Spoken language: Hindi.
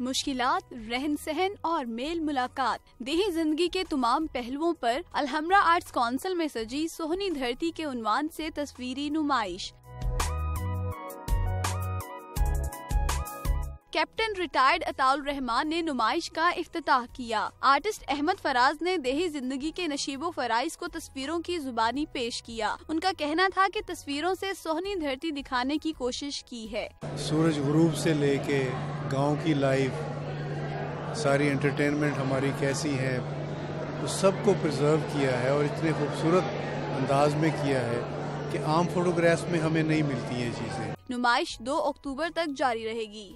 मुश्किलात रहन सहन और मेल मुलाकात देही ज़िंदगी के तमाम पहलुओं पर अलहमरा आर्ट्स काउंसिल में सजी सोहनी धरती के उन्वान से तस्वीरी नुमाइश। कैप्टन रिटायर्ड अताउल रहमान ने नुमाइश का इफ्तताह किया। आर्टिस्ट अहमद फराज ने देही ज़िंदगी के नशीबो फराइज को तस्वीरों की जुबानी पेश किया। उनका कहना था कि तस्वीरों से सोहनी धरती दिखाने की कोशिश की है। सूरज गुरूब से लेके गाँव की लाइफ सारी एंटरटेनमेंट हमारी कैसी है उस सबको प्रिजर्व किया है और इतने खूबसूरत अंदाज में किया है कि आम फोटोग्राफ्स में हमें नहीं मिलती ये चीज़ें। नुमाइश 2 अक्टूबर तक जारी रहेगी।